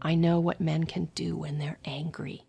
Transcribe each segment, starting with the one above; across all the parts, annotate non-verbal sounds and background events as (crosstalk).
I know what men can do when they're angry.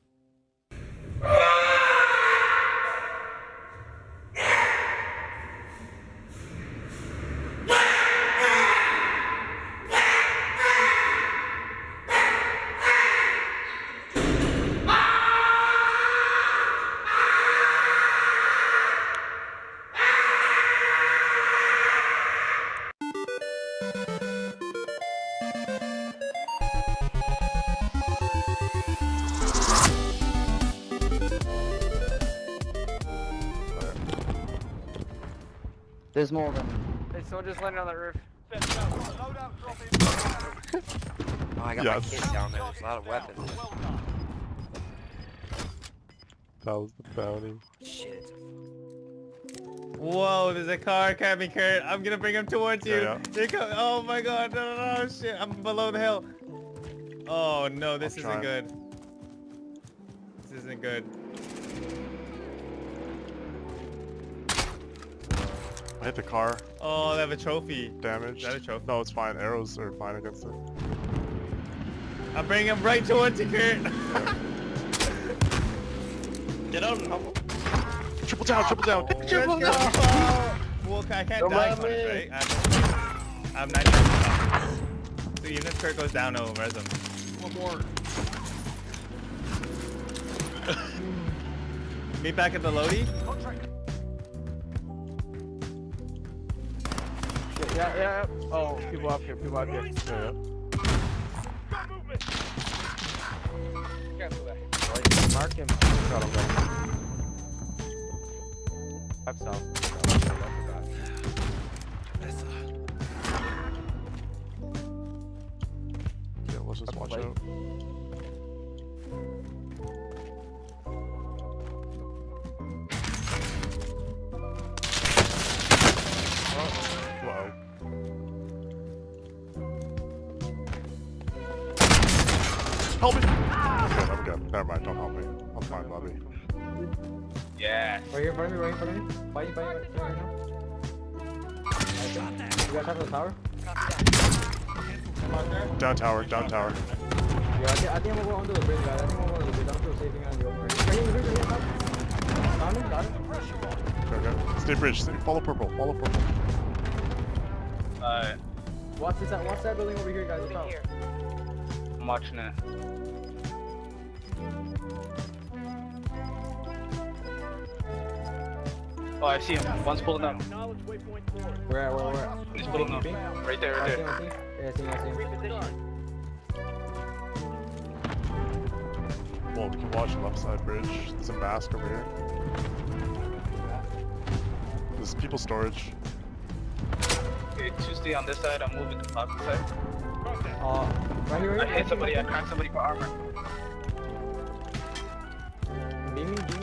There's more of them. Hey, someone just landed on that roof. Oh, I got Yeah. my kid down there. There's a lot of weapons. That was the bounty. Shit, Whoa, there's a car coming, Kurt. I'm gonna bring him towards you. Yeah, Here come- oh my god, no, no, no, shit. I'm below the hill. Oh no, this I'm isn't trying. good. This isn't good. I hit the car. Oh, they have a trophy. Damage. That a trophy? No, it's fine. Arrows are fine against it. I'm bringing him right towards you, Kurt. Get out and humble. Triple down, triple down. Oh, let's go. Well, I can't Don't die mind on it, right? I'm, I'm 99 So even if Kurt goes down, I'll res him. One more. Meet back at the Lodi. Yeah, yeah, yeah. Oh, people up here, people up here. Yeah, Mark him. Got him, got him. Up south. Help me! I'm good, I'm good. Never mind, don't help me. I'm fine, Bobby. Yeah. Right here in front of me, right in front of me. Fighting, fighting, fighting right now. You guys have the tower? Down tower, down tower. Yeah, I think, I think I'm gonna go onto the bridge, guys. I think I'm gonna go onto the bridge. I'm still saving on the open. Right here, right here, right here. Got him, got him. Okay, okay. Stay bridge, stay, follow purple, follow purple. Uh, Watch this, watch that building over here, guys. It's out. I'm watching it. Oh, I see him. One's pulling up. Where at, where, where? He's pulling up. Right there, I right there. I see. Yeah, I see him, I see him. Well, we can watch left side bridge. There's a mask over here. There's people storage. Okay, two stay on this side. I'm moving to the opposite side. Uh, right here, right I hit somebody. I cracked somebody for armor. Beaming, beaming.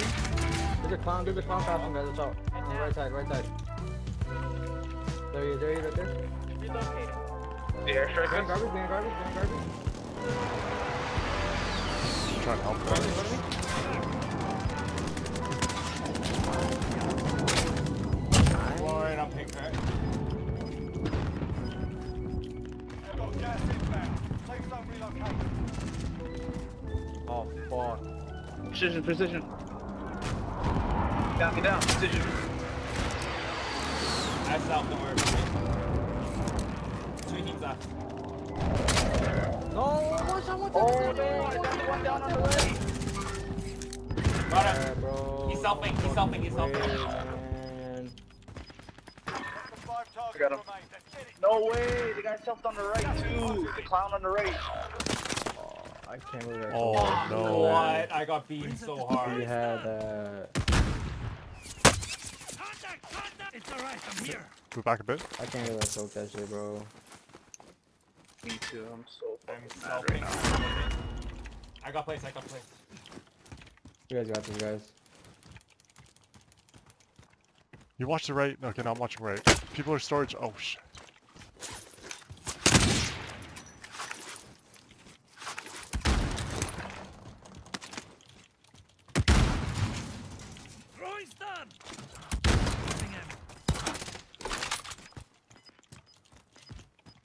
There's a clown, there's a clown costume, guys. It's out. On the right side, right side. There he is, there he is, right there. The airstrike Behind is. garbage, behind garbage, behind garbage. Trying to help Front of me, them. front. Alright, I'm pink, right? Oh, fuck. Precision, precision. Got me down. Precision. That's out, don't worry. Two teams left. No, watch out, watch out. Oh, no. I got one down on the way. Got Yeah, him. bro. He's selfing, he's selfing, he's selfing. I got him. No way. The guy selfed on the right, too. The clown on the right. Oh, I can't believe I Oh told no. What? I got beamed so you. He hard. had uh Move back a bit. I can't believe I choked that shit, bro. Me too. I'm so I'm mad right now. I got place, I got place. You guys got this, guys. You watch the right. Okay, now I'm watching right. People are storage. Oh shit.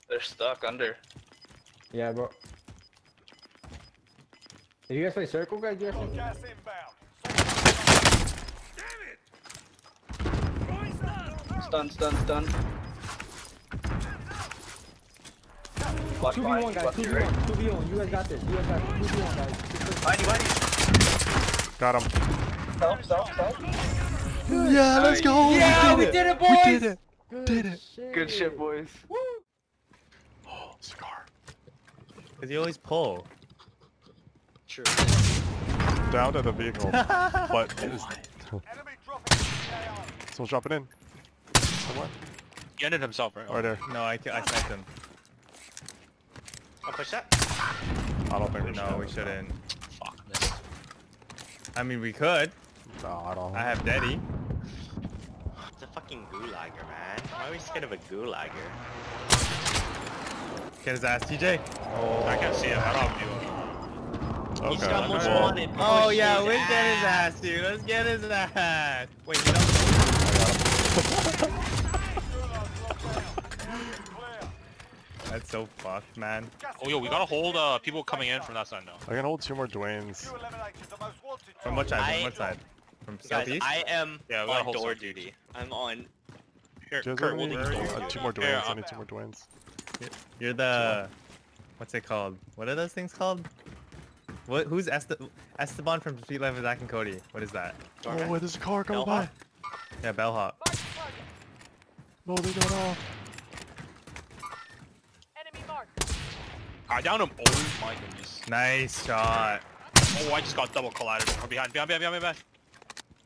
They're stuck under. Yeah, bro. Did you guys play circle, guys? You guys play- Gas inbound. Stun, stun, stun. Flash 2v1, behind, guys. 2v1. right. 2v1. You guys got this. You guys got this. 2v1, guys. Behind you, behind you. Got him. Stop, stop, stop. Yeah, let's go. Yeah, we did it, boys. We did it. Good Did it. shit. Good shit, boys. Oh, cigar. Cause you always pull. True. Down to the vehicle. (laughs) but it is, Enemy dropping into someone's dropping in. Someone. He ended himself, right? Right there. No, I, I sniped him. I'll push that. I don't think No, we shouldn't. Fuck this. I mean, we could. No, I don't. I have Daddy. It's a fucking gulagger, man. Why are we scared of a gulagger? Get his ass, TJ. Oh, I can't see him. I don't have view. Okay. He's got most well, wanted. Oh yeah, his let's get his ah. ass, dude. Let's get his ass. Wait, you don't. That's so fucked, man. Oh, yo, we gotta hold uh, people coming in from that side now. I can hold two more Dwaynes. You eliminated the most wanted From what side? I- From what side? From Guys, southeast? I am Yeah, we gotta on hold door some. duty. I'm on. Here, Do Kurt, we'll need uh, two more Yeah, Dwaynes. I I'm- need two more Dwaynes. You're the. What's it called? What are those things called? What? Who's Este Esteban from Suite Life of Zack and Cody? What is that? Oh, wait, there's a car coming Bellhop? by. Yeah, bellhop. No, they got off. I downed him. Oh my goodness. Nice shot. Oh, I just got double collided. Oh, behind, behind, behind, behind,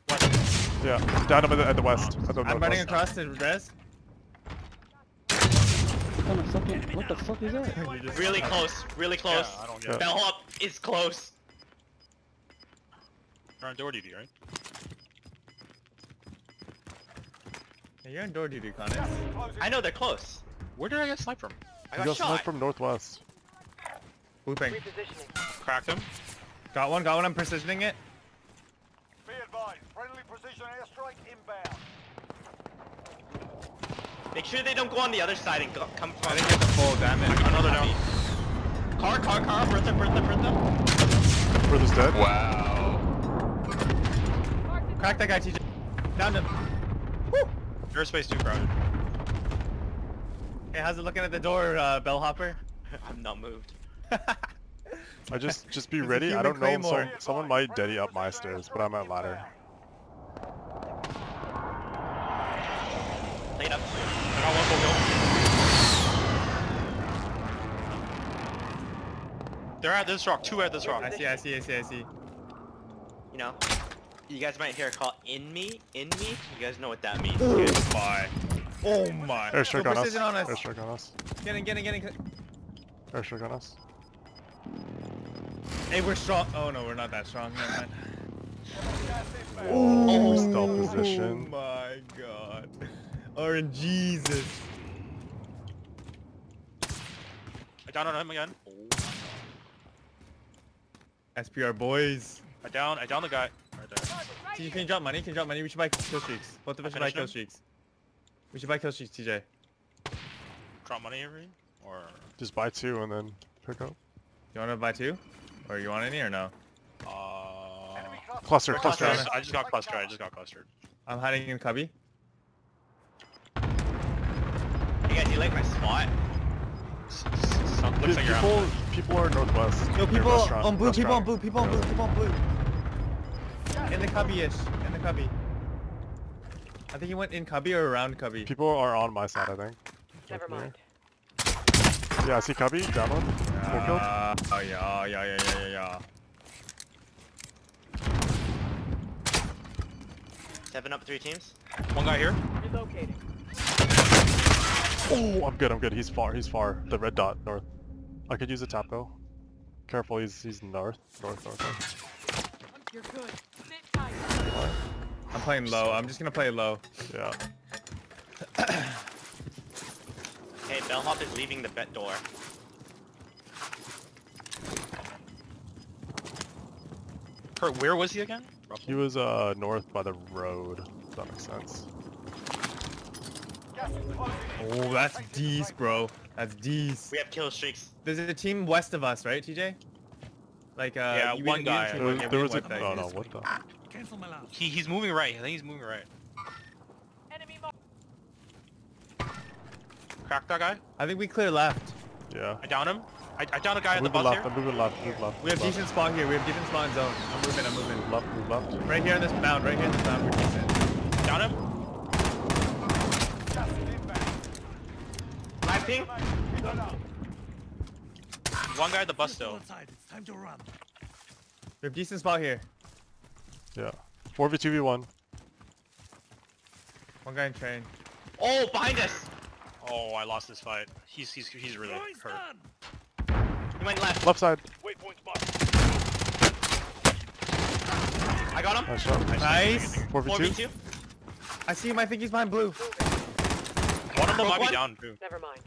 behind. Yeah, down up at the, at the west. At the I'm running northwest. across to res. What the fuck is, what the fuck is that? Really close. Really close. Yeah, I don't Yeah. get it. Bellhop is close. You're on door duty, right? Yeah, You're on door duty, Connor. I know they're close. Where did I get sniped from? I got got sniped from northwest. Whooping. Cracked him. Got one, got one. I'm precisioning it. Be advised, friendly precision airstrike inbound. Make sure they don't go on the other side and go, come I didn't get the full damage. Another down. Car, car, car. Bertha, Bertha, Bertha. Furthest dead. Wow. Crack that guy, TJ. Down him. Airspace too crowded. Hey, how's it looking at the door, uh, bellhopper? (laughs) I'm not moved. (laughs) I just just be ready. I don't know. Some, someone might daddy up my stairs, but I'm at ladder. Laid up. I got one full. They're at this rock. Two at this rock. I see, I see, I see, I see. You know. You guys might hear a call in me, in me. You guys know what that means. Goodbye. Oh my. Airstrike Go on us. on us. Airstrike on us. Getting, getting, getting. Airstrike on us. Hey, we're strong. Oh no, we're not that strong. Never mind. Oh, oh. stealth position. Oh my god. RNGesus. I downed on him again. SPR boys. I down. I down the guy. Right. Can you, can drop money? Can you drop money? We should buy kill streaks. Both of us should buy kill him? streaks. We should buy kill streaks, TJ. Drop money every or Just buy two and then pick up. You want to buy two? Or you want any or no? uh. Cluster, cluster. Cluster. on I just got clustered. I just got clustered. I'm hiding in cubby. You guys, you like my spot? S- s- some- Looks like you're people, people are northwest. Yo, people on blue, people on blue, people on blue, people on blue. In the cubby-ish, in the cubby. I think he went in cubby or around cubby. People are on my side, I think. Never mind. Yeah, I see Cubby, down one. Full killed. Uh, oh yeah, yeah, yeah, yeah, yeah, yeah. Seven up, three teams. One guy here. Relocating. Oh, I'm good, I'm good. He's far, he's far. The red dot, north. I could use a tap though. Careful, he's he's north, north, north. north. I'm playing low. I'm just gonna play low. Yeah. (coughs) Hey, Bellhop is leaving the bet door. Kurt, where was he again? He was uh north by the road. If that makes sense. Gas is closing in. Oh, that's D's, bro. That's D's. We have kill streaks. There's a team west of us, right, TJ? Like uh, Yeah, we one didn't- guy. There was, one- there was we a didn't no no what the He he's moving right. I think he's moving right. Crack that guy. I think we clear left. yeah. I down him. I, I down a guy I'm at the moving bus left. here. I'm moving left. Move left. We have move decent spot here. We have decent spot in zone. I'm moving. I'm moving. Left. Move left. Move left. Right here in this mound. Right here in this mound. We're decent. Down him. Gas is inbound. My ping. One guy at the bus still. We have decent spot here. Yeah. Four v two v one. One guy in train. Oh, behind us. Oh, I lost this fight. He's he's he's really hurt. He went left. Left side. Waypoint spot. I got him. Nice shot. Nice. Four v Four v two. two. I see him. I think he's behind blue. One of them Broke might be down too. Never mind.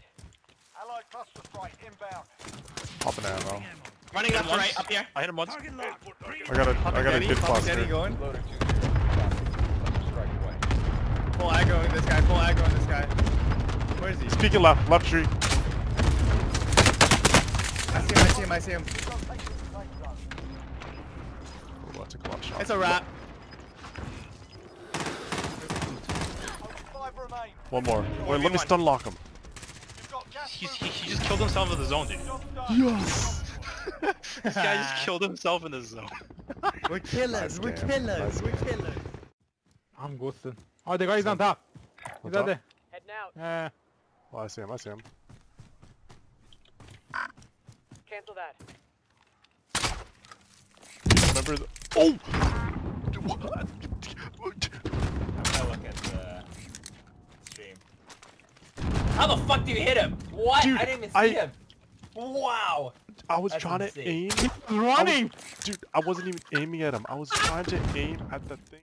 Allied cluster strike inbound. Popping ammo. Running left to Once. right up here. I hit him once. I got a I got a Daddy, good Papa Daddy cluster. going. Full aggro on this guy. Full aggro on this guy. Where is he? Speaking left. Left tree. I see him. I see him. I see him. Oh, I took a lot of shots. It's a wrap. One more. Wait, let me stun lock him. You've got gas He's, he, he just killed himself in the zone, dude. Yes. This guy just (laughs) killed himself in the zone. We're killers. Nice We're game. killers. Nice We're game. killers. I'm ghosting. Oh, the guy's on top. On He's out there. Heading out. Yeah. Oh, I see him. I see him. Cancel that. Remember the. Oh. I look at the stream. How the fuck do you hit him? What? Dude, I didn't even see I- him. Wow. I was That's trying to insane. aim. Running. dude, I wasn't even aiming at him. I was trying to aim at the thing.